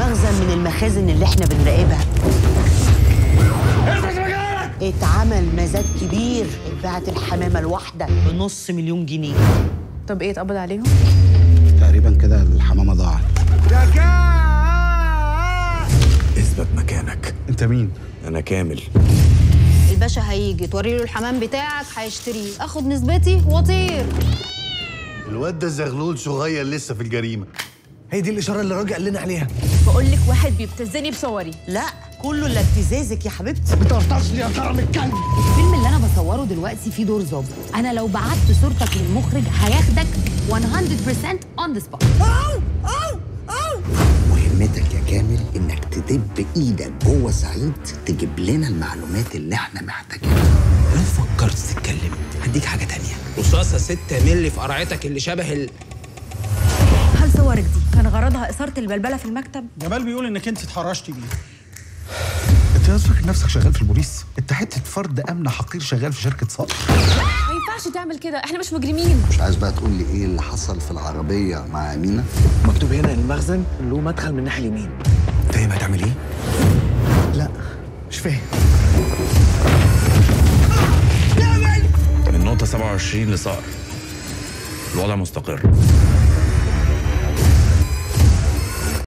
المخازن اللي إحنا بنراقبها. اتعمل مزاد كبير اتباعت الحمامة الواحدة بنص مليون جنيه. طب إيه اتقبض عليهم؟ تقريبا كده الحمامة ضاعت. اثبت مكانك. انت مين؟ أنا كامل. الباشا هيجي توري له الحمام بتاعك هيشتريه. اخد نسبتي واطير الواد ده زغلول صغير لسه في الجريمة. هي دي الإشارة اللي الراجل قال لنا عليها. بقول لك واحد بيبتزني بصوري. لا كله اللي ابتزازك يا حبيبتي. الفيلم اللي أنا بصوره دلوقتي فيه دور ظابط. أنا لو بعت صورتك للمخرج هياخدك 100% on the spot. مهمتك يا كامل إنك تدب إيدك جوه سعيد تجيب لنا المعلومات اللي إحنا محتاجينها. لو فكرت تتكلم؟ هديك حاجة تانية. رصاصة ستة ملي في قرعتك اللي شبه ال... صورك دي. كان غرضها إثارة البلبلة في المكتب. جمال بيقول إنك أنت اتحرشتي بيه. أنت يا فاكر نفسك شغال في البوليس؟ أنت حتة فرد أمن حقير شغال في شركة صقر ما ينفعش تعمل كده. إحنا مش مجرمين. مش عايز بقى تقول لي إيه اللي حصل في العربية مع أمينة؟ مكتوب هنا المخزن له مدخل من الناحية اليمين. فاهم هتعمل إيه؟ لا مش فاهم. من نقطة 27 لصقر. الوضع مستقر.